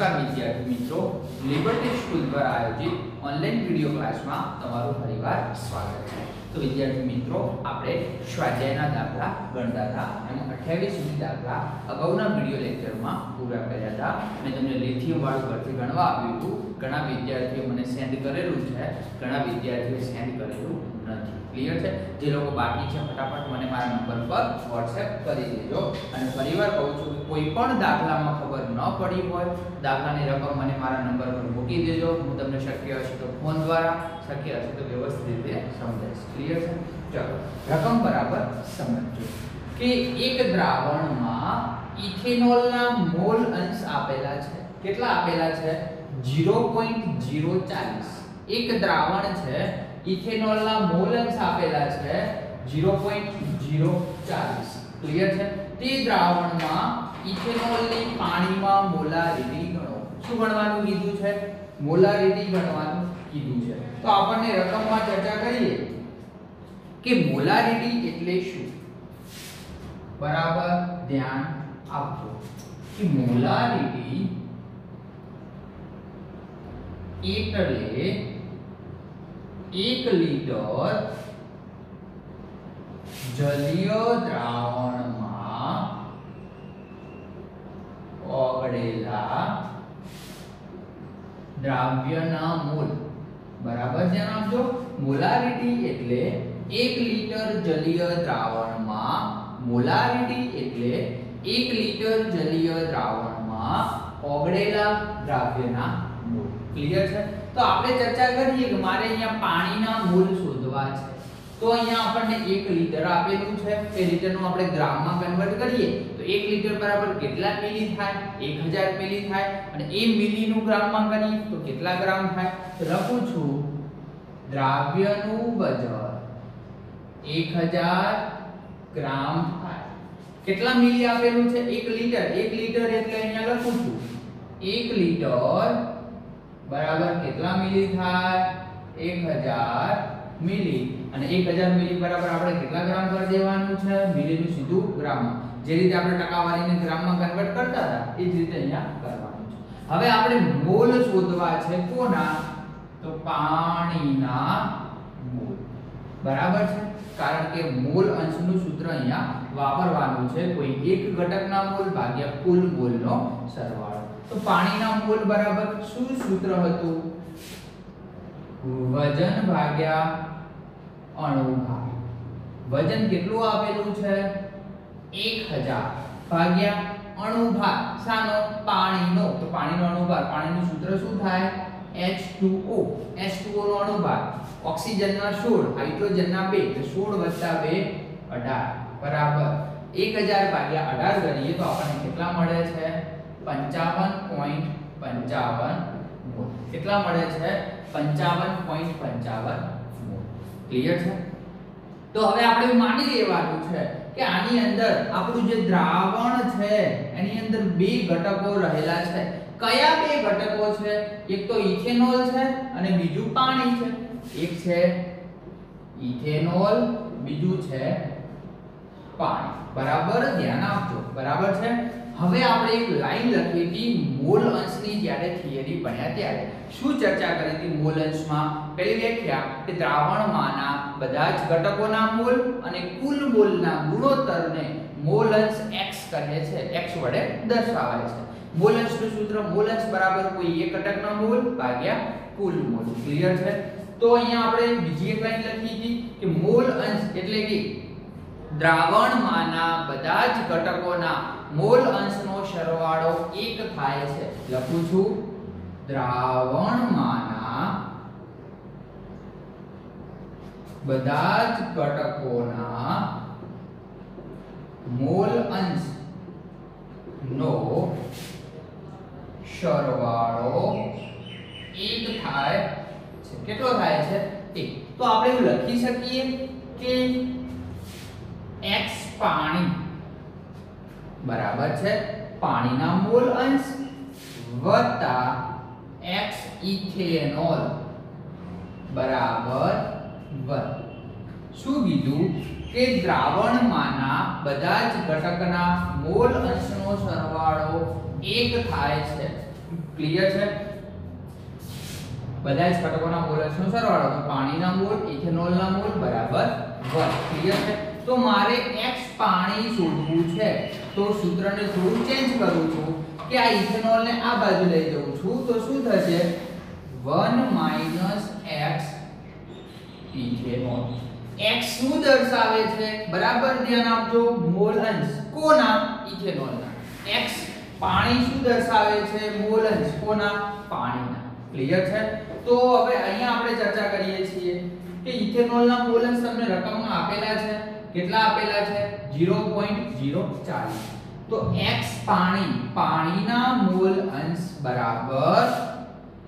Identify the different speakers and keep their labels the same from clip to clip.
Speaker 1: નમસ્કાર વિદ્યાર્થી મિત્રો. લિબર્ટી સ્કૂલ દ્વારા આયોજિત ઓનલાઈન વિડિયો ક્લાસમાં તમારું ફરીવાર સ્વાગત છે. તો વિદ્યાર્થી મિત્રો, આપણે સ્વાધ્યાયના દાખલા ગણતા હતા એમાં 28 સુધી દાખલા અગાઉના વિડિયો લેક્ચરમાં પૂરા કર્યા હતા. અને તમને લેથિયમ પરથી ગણવા આપ્યું હતું. ઘણા વિદ્યાર્થીઓ મને સેન્ડ કરેલું છે. ઘણા વિદ્યાર્થીઓએ સેન્ડ કરેલું નથી. ક્લિયર છે? જે લોકો બાકી છે, ફટાફટ મને મારા નંબર પર WhatsApp કરી દેજો. અને ફરીવાર કહું છું કોઈ પણ દાખલામાં ખબર ન પડી હોય, દાખલાની રકમ મને મારા નંબર પર મૂકી દેજો. હું તમને શક્ય હશે તો ફોન દ્વારા, શક્ય હશે તો વ્યવસ્થિત રીતે સમજાવીશ. ક્લિયર છે? ચલો, રકમ બરાબર સમજો. કે એક દ્રાવણમાં ઇથેનોલના મોલ અંશ આપેલા છે. કેટલા આપેલા છે? 0.040 એક દ્રાવણ છે ઇથેનોલના મોલ અંશ આપેલા છે. 0.040 ક્લિયર છે? તે દ્રાવણમાં ઇથેનોલની પાણીમાં મોલારિટી ગણો. શું ગણવાનું કીધું છે? મોલારિટી ગણવાનું કીધું છે. તો આપણને રકમમાં ચર્ચા કરીએ કે મોલારિટી એટલે શું? બરાબર? ધ્યાન આપજો. કે મોલારિટી એટલે એક લીટર જલીય દ્રાવણમાં ઓગળેલા દ્રાવ્યના મોલ. બરાબર ધ્યાન આપજો? મોલારિટી એટલે એક લીટર જલીય દ્રાવણમાં મોલારિટી એટલે એક લીટર જલીય દ્રાવણમાં ઓગળેલા દ્રાવ્યના મોલ. ક્લિયર છે? તો આપણે ચર્ચા કરીએ કે મારે અહીંયા પાણીના મોલ શોધવા છે. તો અહીંયા આપણને 1 લિટર આપેલું છે. એ લિટરનું આપણે ગ્રામમાં કન્વર્ટ કરીએ. તો 1 લિટર બરાબર કેટલા મિલી થાય? 1000 મિલી થાય. અને એ મિલીનું ગ્રામમાં કરીએ તો કેટલા ગ્રામ થાય? તો લખું છું. દ્રાવ્યનું વજન 1000 ગ્રામ થાય. કેટલા મિલી આપેલું છે? 1 લિટર. 1 લિટર એટલે અહીંયા લખું છું. 1 લિટર બરાબર? કેટલા મિલી થાય? 1000 મિલી. અને 1000 મિલી બરાબર આપણે કેટલા ગ્રામ કરી દેવાનું છે? મિલીનું સીધું ગ્રામમાં જે રીતે આપણે ટકાવારીને ગ્રામમાં કન્વર્ટ કરતા હતા, એ જ રીતે અહીંયા કરવાનું છે. હવે આપણે મોલ શોધવા છે કોના? તો પાણીના મોલ. બરાબર છે? કારણ કે મોલ અંશનું સૂત્ર અહીંયા વાપરવાનું છે. કોઈ એક ઘટકના મોલ ભાગ્યા કુલ મોલનો સરવાળો. તો પાણીના મોલ બરાબર શું સૂત્ર હતું? વજન ભાગ્યા અણુભાર વજન કેટલું આપેલું છે? 1000 ભાગ્યા અણુભાર શાનો? પાણીનો. તો પાણીનો અણુભાર પાણીનું સૂત્ર શું થાય? H2O H2O નો અણુભાર ઓક્સિજનના 16 હાઇડ્રોજનના 2 તો 16 2 18 બરાબર. 1000 ભાગ્યા 18 કરીએ તો આપણને કેટલા મળે છે? 55.55 મોલ. કેટલા મળે છે? 55.55 મોલ. ક્લિયર છે? તો હવે આપણે માની લેવાનું છે કે આની અંદર આપણું જે દ્રાવણ છે, એની અંદર બે ઘટકો રહેલા છે. કયા બે ઘટકો છે? એક તો ઇથેનોલ છે અને બીજું પાણી છે. એક છે ઇથેનોલ, બીજું છે પાણી બરાબર? ધ્યાન આપજો. બરાબર છે? હવે આપણે એક લાઈન લખી હતી મોલ અંશની જ્યારે થિયરી ભણ્યા ત્યારે. શું ચર્ચા કરી હતી મોલ અંશમાં? પહેલી વ્યાખ્યા કે દ્રાવણમાંના બધા જ ઘટકોના મોલ અને કુલ મોલના ગુણોત્તરને મોલ અંશ x કહે છે. x વડે દર્શાવાય છે. મોલ અંશનું સૂત્ર મોલ અંશ બરાબર કોઈ એક ઘટકનો મોલ ભાગ્યા કુલ મોલ. ક્લિયર છે? તો અહીંયા આપણે બીજી એક લાઈન લખી હતી કે મોલ અંશ એટલે કે દ્રાવણમાંના બધા જ ઘટકોના મોલ અંશનો સરવાળો 1 થાય છે. લખું છું. દ્રાવણમાંના બધા જ ઘટકોના મોલ અંશ નો સરવાળો 1 થાય છે. કેટલો થાય છે? 1 તો આપણે એવું લખી શકીએ કે x પાણી. બરાબર છે? પાણીના મોલ અંશ વત્તા x ઇથેનોલ. બરાબર? 1 શું કીધું? કે દ્રાવણમાંના બધા જ ઘટકના મોલ અંશનો સરવાળો 1 થાય છે. ક્લિયર છે? બધા જ ઘટકોના મોલ અંશનો સરવાળો. તો પાણીના મોલ, ઇથેનોલના મોલ, બરાબર? 1 ક્લિયર છે? તો મારે x પાણી શોધવું છે. તો સૂત્રને થોડું ચેન્જ કરું છું કે આ ઇથેનોલને આ બાજુ લઈ જઉં છું. તો શું થશે? 1 x ઇથેનોલ. x શું દર્શાવે છે? બરાબર ધ્યાન આપજો. મોલ અંશ કોના? ઇથેનોલના. x પાણી શું દર્શાવે છે? મોલ અંશ કોના? પાણીના. ક્લિયર છે? તો હવે અહીંયા આપણે ચર્ચા કરીએ છીએ કે ઇથેનોલના મોલ અંશ તમને રકમમાં આપેલા છે. કેટલા આપેલા છે? 0.040 તો x પાણી, પાણીના મોલ અંશ બરાબર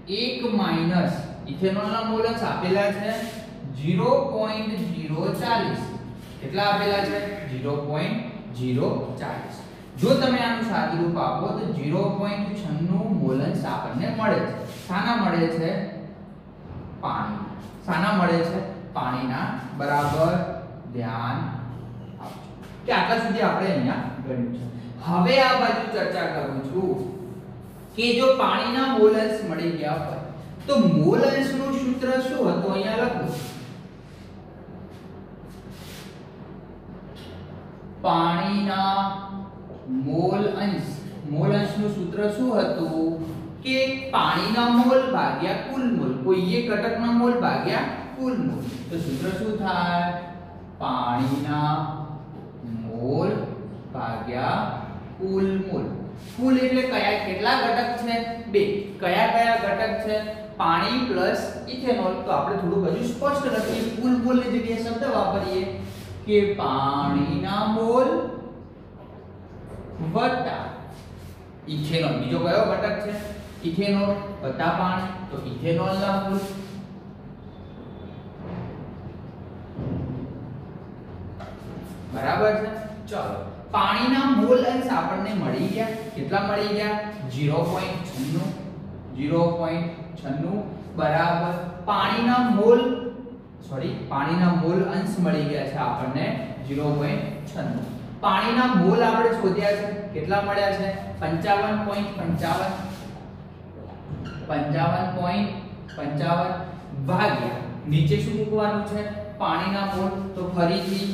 Speaker 1: 1 માઇનસ ઇથેનોલના મોલ અંશ આપેલા છે 0.040 કેટલા આપેલા છે? 0.040 જો તમે આનું સાદુરૂપ આપો, તો 0.96 મોલ અંશ આપણને મળે છે. શાના મળે છે? પાણી. શાના મળે છે? પાણીના. બરાબર. ધ્યાન આપજો. કે આટલા સુધી આપણે અહીંયા ગણ્યું છે. હવે આ બાજુ ચર્ચા કરું છું કે જો પાણીના મોલ અંશ મળી ગયા હોય, તો મોલ અંશનું સૂત્ર શું હતું? અહીંયા લખો. પાણીના મોલ અંશ મોલ અંશનું સૂત્ર શું હતું? કે પાણીના મોલ ભાગ્યા કુલ મોલ. કોઈ એક ઘટકના મોલ ભાગ્યા કુલ મોલ. તો સૂત્ર શું થાય? પાણીના મોલ ભાગ્યા કુલ મોલ. કુલ એટલે કયા કેટલા ઘટક છે? બે. કયા કયા ઘટક છે? પાણી પ્લસ ઇથેનોલ. તો આપણે થોડું હજુ સ્પષ્ટ લખીએ કુલ મોલની જગ્યાએ શબ્દ વાપરીએ કે પાણીના મોલ વત્તા ઇથેનોલ. બીજો કયો ઘટક છે? ઇથેનોલ વત્તા પાણી. તો ઇથેનોલના મોલ બરાબર છે? ચલો, પાણીના મોલ અંશ આપણને મળી ગયા. કેટલા મળી ગયા? 0.96 0.96 બરાબર. પાણીના મોલ સોરી પાણીના મોલ અંશ મળી ગયા છે આપણને 0.96 પાણીના મોલ આપણે શોધ્યા છે. કેટલા મળ્યા છે? 55.55 55.55 ભાગ્યા. નીચે શું મૂકવાનું છે? પાણીના મોલ તો ફરીથી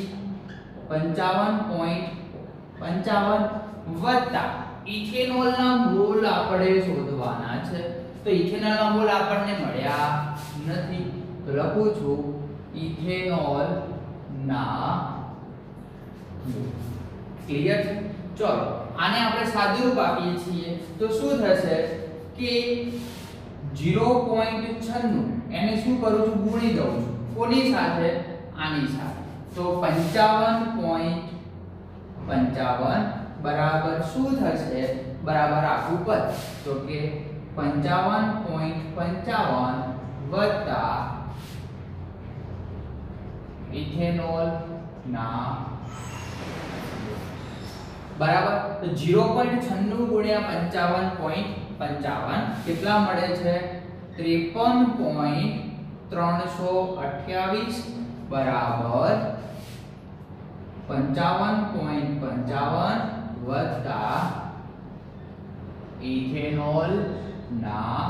Speaker 1: 55.55 વત્તા ઇથેનોલના મોલ આપણે શોધવાના છે. તો ઇથેનોલના મોલ આપણને મળ્યા નથી. તો લખું છું ઇથેનોલ ના ક્લિયર છે? ચલો, આને આપણે સાદુરૂપ આપીએ છીએ. તો શું થશે કે 0.96 એને શું કરું છું? ગુણી દઉં છું. કોની સાથે? આની સાથે. તો 55.55 બરાબર શું થશે? બરાબર આખું પદ તો કે 55.55 વત્તા ઇથેનોલ ના બરાબર? તો 0.96 ગુણ્યા 55.55 કેટલા મળે છે? 53.328 બરાબર 55.55 વત્તા ઇથેનોલ ના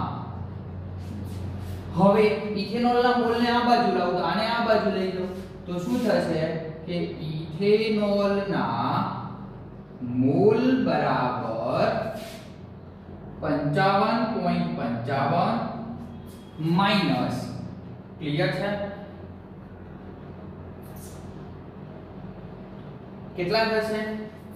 Speaker 1: હવે ઇથેનોલના મોલને આ બાજુ લાવું તો આને આ બાજુ લઈ જાઉં તો શું થશે કે ઇથેનોલના મોલ બરાબર 55.55 માઇનસ. ક્લિયર છે? કેટલા થશે?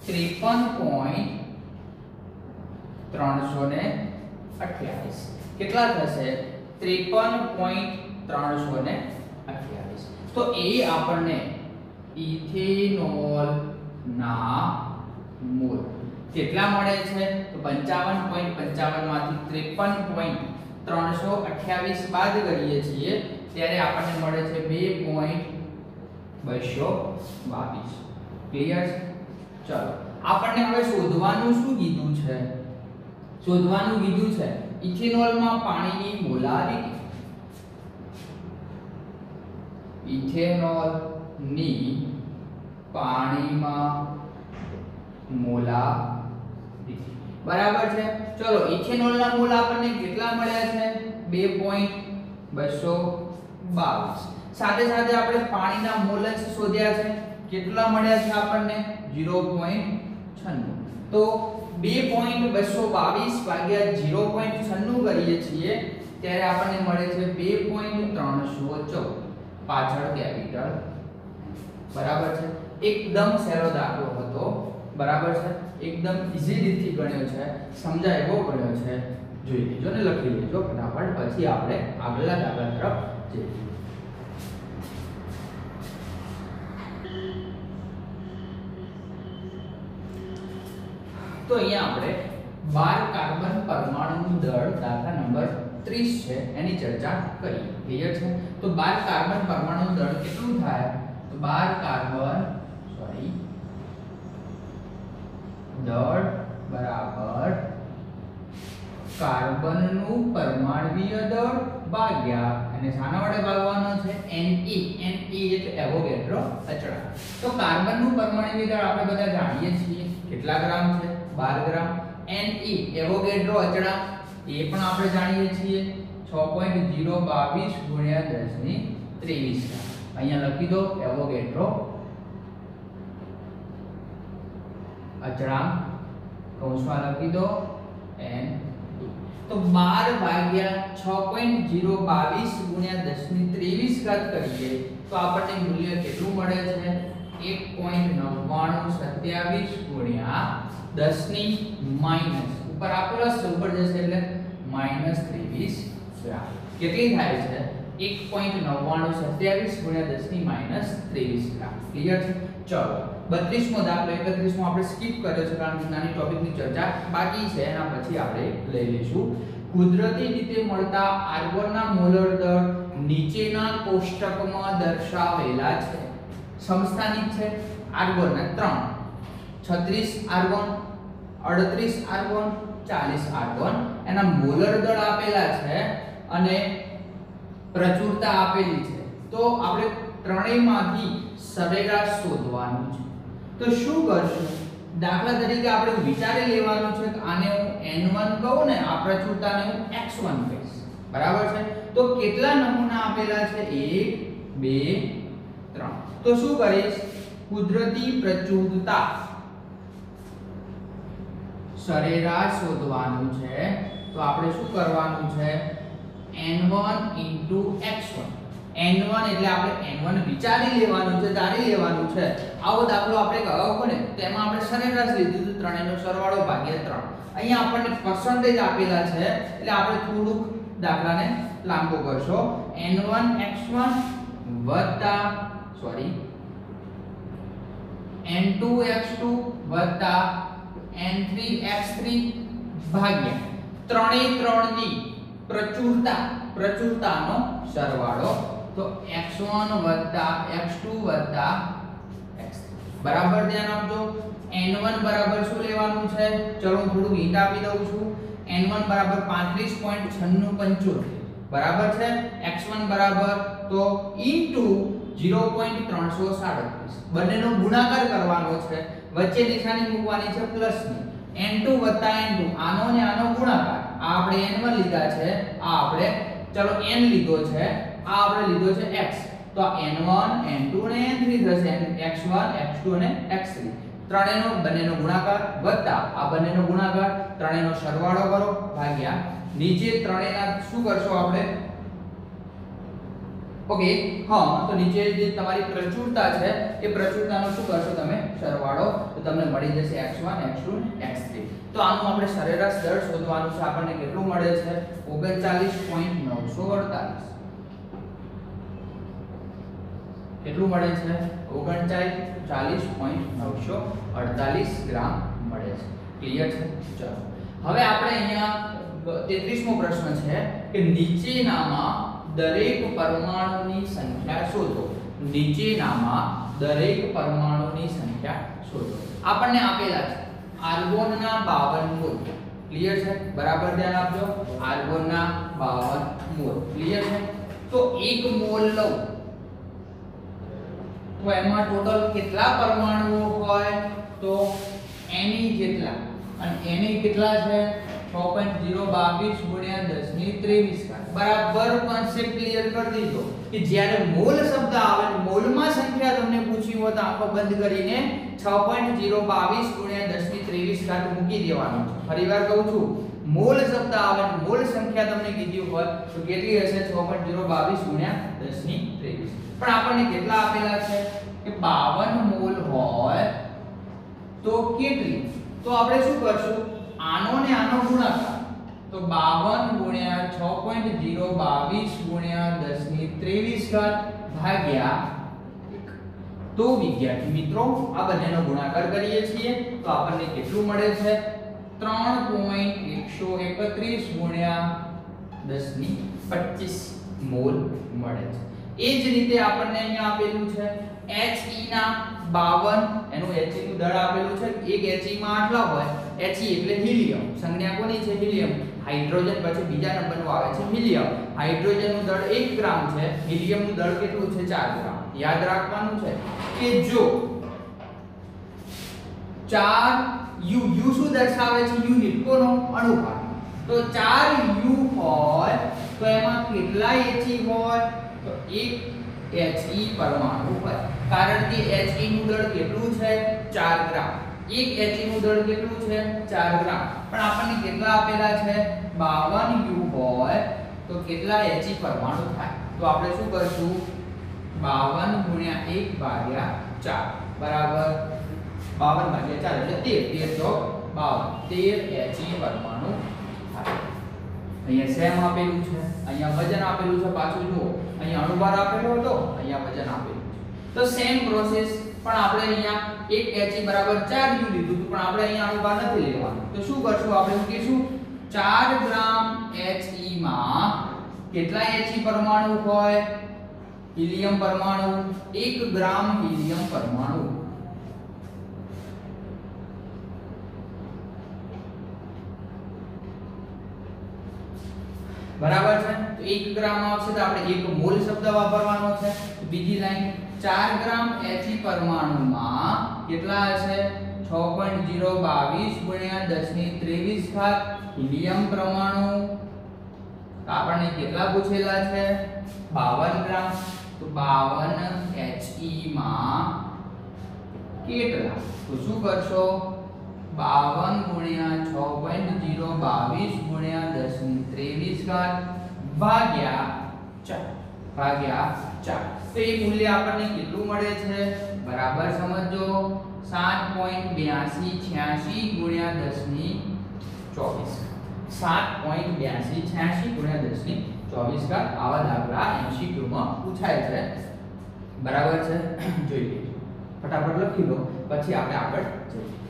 Speaker 1: 53.328 કેટલા થશે? 53.328 તો એ આપણને ઇથેનોલ ના મોલ કેટલા મળે છે? તો 55.55 માંથી 53.328 બાદ કરીએ છીએ, ત્યારે આપણને મળે છે 2.222 ક્લિયર છે? ચલો. આપણને હવે શોધવાનું શું કીધું છે? શોધવાનું કીધું છે ઇથેનોલમાં પાણીની મોલારિટી. ઇથેનોલની પાણીમાં મોલા બરાબર છે? ચલો ઇથેનોલ ના મોલ આપણને કેટલા મળ્યા છે? 2.222 સાથે સાથે આપણે પાણીના મોલસ શોધ્યા છે. કેટલા મળ્યા છે આપણને? 0.96 તો 2.222 ભાગ્યા 0.96 કરીએ છીએ, ત્યારે આપણને મળે છે 2.314 પાછળ કેપિટલ. બરાબર છે? એકદમ સહેલો દાખલો હતો. બરાબર છે? એકદમ ઈઝી રીતથી ગણ્યો છે. સમજાય એવો ગણ્યો છે. જોઈ લેજો ને લખી લેજો ફટાફટ. પછી આપણે આગળના દાખલા તરફ જઈએ. તો અહીંયા આપણે 12 કાર્બન પરમાણુનું દળ, દાખલા નંબર 30 છે, એની ચર્ચા કરીએ. ક્લિયર છે? તો 12 કાર્બન પરમાણુનું દળ કેટલું થાય? તો 12 કાર્બન સોરી દળ બરાબર કાર્બનનું પરમાણુય દળ ભાગ્યા. અને શાના વડે ભાગવાનો છે? Ne Ne એટલે એવોગેડ્રો અચળાંક. તો કાર્બનનું પરમાણુય દળ આપણે બધા જાણીએ છીએ. કેટલા ગ્રામ છે? 12 ગ્રામ Ne એવોગેડ્રો અચળાંક. એ પણ આપણે જાણીએ છીએ. 6.022 10 ની 23 અહીંયા લખી દો એવોગેડ્રો અચળાંક. કૌંસમાં લખી દો n તો 12 ભાગ્યા 6.022 ગુણ્યા 10 ની 23 ઘાત કરીએ તો આપણને મૂલ્ય કેટલું મળે છે? 1.9927 ગુણ્યા 10 ની માઇનસ ઉપર આ પ્લસ છે ઉપર જશે એટલે માઇનસ 23 ગ્રામ કેટલી થાય છે? 1.9927 ગુણ્યા 10 ની માઇનસ 23 ગ્રામ ક્લિયર છે? ચલો 32મો દાખલો 31મો આપણે સ્કીપ કર્યો છે કારણ કે નાની ચર્ચા બાકી છે, એના પછી આપણે લઈ લઈશું. કુદરતી રીતે મળતા આર્ગોનના મોલર દર નીચેના કોષ્ટકમાં દર્શાવેલા છે. સમસ્થાનિક છે આર્ગોનના ત્રણ. 36 આર્ગોન 38 આર્ગોન 40 આર્ગોન. એના મોલર દળ આપેલા છે અને પ્રચુરતા આપેલી છે. તો આપણે ત્રણેયમાંથી સરેરાશ શોધવાનું છે. તો શું કરશું? દાખલા તરીકે આપણે વિચારી લેવાનું છે કે આને હું n1 કહું ને, આ પ્રચુરતાને હું x1 કહીશ. બરાબર છે? તો કેટલા નમૂના આપેલા છે? 1 2 3 તો શું કરીશ? કુદરતી પ્રચુરતા. સરેરાશ શોધવાનું છે. તો આપણે શું કરવાનું છે? n1 x1 n1 એટલે આપણે n1 વિચારી લેવાનું છે, ધારી લેવાનું છે. આવો દાખલો આપણે કહેવો પડે તેમાં આપણે સરેરાશ લીધું હતું, ત્રણેયનો સરવાળો ભાગ્યા 3 અહીંયા આપણને પર્સન્ટેજ આપેલા છે, એટલે આપણે થોડુંક દાખલાને લાંબો કરશો. n1 x1 વત્તા સોરી. N2 x2 વત્તા n3 x3 ભાગ્યા. ત્રણેય ત્રણની પ્રચુરતા, પ્રચુરતાનો સરવાળો. તો x1 x2 x3 બરાબર ધ્યાન આપજો. N1 બરાબર શું લેવાનું છે? ચલો થોડું હિન્ટ આપી દઉં છું. N1 બરાબર 35.9675 બરાબર છે? X1 બરાબર. તો ઇન્ટુ 0.337 બંનેનો ગુણાકાર કરવાનો છે. વચ્ચે નિશાની મૂકવાની છે પ્લસની. N2 n2 આનો ને આનો ગુણાકાર. આ આપણે n1 લીધા છે. આ આપણે, ચલો n લીધો છે. આ આપણે લીધો છે x. તો આ n1 n2 ને n3 થશે. x1 x2 અને x3 ત્રણેયનો, બંનેનો ગુણાકાર વત્તા. આ બંનેનો ગુણાકાર ત્રણેયનો સરવાળો કરો. ભાગ્યા. નીચે ત્રણેયના શું કરશો આપણે? ઓકે હા, તો નીચે જે તમારી પ્રચુરતા છે, એ પ્રચુરતાનો શું કરશો તમે? સરવાળો. તો તમને મળી જશે x1 x2 x3 તો આનું આપણે સરેરાશ દર શોધવાનું છે. આપણને કેટલું મળે છે? 39.948 કેટલું મળે છે? 39.948 ગ્રામ મળે છે. ક્લિયર છે? ચલો. હવે આપણે અહીંયા 33મો પ્રશ્ન છે કે નીચેનામાં દરેક પરમાણુની સંખ્યા શોધો. નીચેનામાં દરેક પરમાણુની સંખ્યા શોધો. આપણને આપેલા છે, આર્ગોનના 52 મોલ. ક્લિયર છે? બરાબર ધ્યાન આપજો. આર્ગોનના 52 મોલ. ક્લિયર છે? તો એક મોલ લઉં. તો એમાં ટોટલ કેટલા પરમાણુઓ હોય? તો એની જેટલા. અને એની કેટલા છે? 6.022 ગુણ્યા 10 ની 23 ઘાત બરાબર કોન્સેપ્ટ ક્લિયર કરી દીધો કે જ્યારે મોલ શબ્દ આવે ને મોલમાં સંખ્યા તમને પૂછી હોય તો આંખો બંધ કરીને 6.022 ગુણ્યા 10 ની 23 ઘાત મૂકી દેવાનું છે. ફરીવાર કહું છું, મોલ શબ્દ આવે મોલ સંખ્યા તમને કીધી હોય તો કેટલી હશે? 6.022 ગુણ્યા 10 ની 23 પણ આપણને કેટલા આપેલા છે? કે 52 મોલ હોય તો કેટલી? તો આપણે શું કરશું? આનો ને આનો ગુણાકાર તો 52 ગુણ્યા 6.022 ગુણ્યા 10 ની 23 ઘાત ભાગ્યા 1 તો વિદ્યાર્થી મિત્રો, આ બંનેનો ગુણાકાર કરીએ છીએ તો આપણને કેટલું મળે છે? 3.131 ગુણ્યા 10 ની 25 મોલ મળે છે. એ જ રીતે આપણને અહીંયા આપેલું છે He ના 52 એનું He નું દળ આપેલું છે, એક He માં આટલા હોય He એટલે હિલિયમ. સંજ્ઞા કોની છે? હિલિયમ. હાઇડ્રોજન પછી બીજા નંબરનું આવે છે હિલિયમ. હાઇડ્રોજનનું દળ 1 ગ્રામ છે, હિલિયમનું દળ કેટલું છે? 4 ગ્રામ. યાદ રાખવાનું છે કે જો 4 યુ યુ શું દર્શાવે છે? યુનિટ કોનો અણુભાર તો 4 યુ હોય તો એમાં કેટલા He હોય? તો એક He પરમાણુ હોય. કારણ કે He નું દળ કેટલું છે? 4 ગ્રામ. એક He નું દળ કેટલું છે? 4 ગ્રામ. પણ આપણને કેટલા આપેલા છે? 52 યુ હોય તો કેટલા He પરમાણુ થાય? તો આપણે શું કરશું? 52 ગુણ્યા 1 ભાગ્યા 4 બરાબર? 52 ભાગ્યા 4 એટલે 13 13 તો 52 13 He પરમાણુ થાય. અહીંયા સેમ આપેલું છે. અહીંયા વજન આપેલું છે પાછું જુઓ. અહીંયા અણુભાર આપેલો હતો. અહીંયા વજન આપેલું છે. તો સેમ પ્રોસેસ પણ આપણે અહીંયા 1 He બરાબર 4 U લીધું હતું, પણ આપણે અહીંયા અણુભાર નથી લેવાનો. તો શું કરશું? આપણે કહીશું? 4 ગ્રામ He માં કેટલા He પરમાણુ હોય? હિલિયમ પરમાણુ 1 ગ્રામ હિલિયમ પરમાણુ. બરાબર છે? તો 1 ગ્રામ આવશે તો આપણે એક મોલ શબ્દ વાપરવાનો છે. બીજી લાઈન 4 ગ્રામ He પરમાણુમાં કેટલા હશે? 6.022 ગુણ્યા 10 ની 23 ઘાત. હિલિયમ પરમાણુ. આપણને કેટલા પૂછેલા છે? 52 ગ્રામ. તો 52 He માં કેટલા? તો શું કરશો? 52 ગુણ્યા 6.022 ગુણ્યા 10 ની 23 ઘાત ભાગ્યા 4 ભાગ્યા 4 તો એ મૂલ્ય આપણને કેટલું મળે છે? બરાબર સમજો. 7.8286 ગુણ્યા 10 ની 24 7.8286 ગુણ્યા 10 ની 24 ઘાત આવા દાખલા MCQ પૂછાય છે. બરાબર છે? જોઈ ફટાફટ લખી લો. પછી આપણે આગળ જઈએ.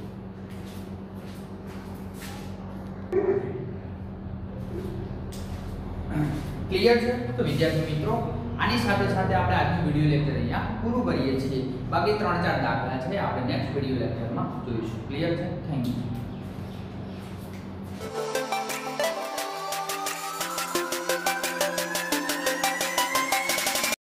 Speaker 1: ક્લિયર છે તો વિદ્યાર્થી મિત્રો, આની સાથે સાથે આપણે આજનું વિડિયો લેક્ચર અહીંયા પૂરું કરીએ છીએ. બાકી ત્રણ ચાર દાખલા છે, આપણે નેક્સ્ટ વિડિયો લેક્ચરમાં જોઈશું. ક્લિયર છે? Thank you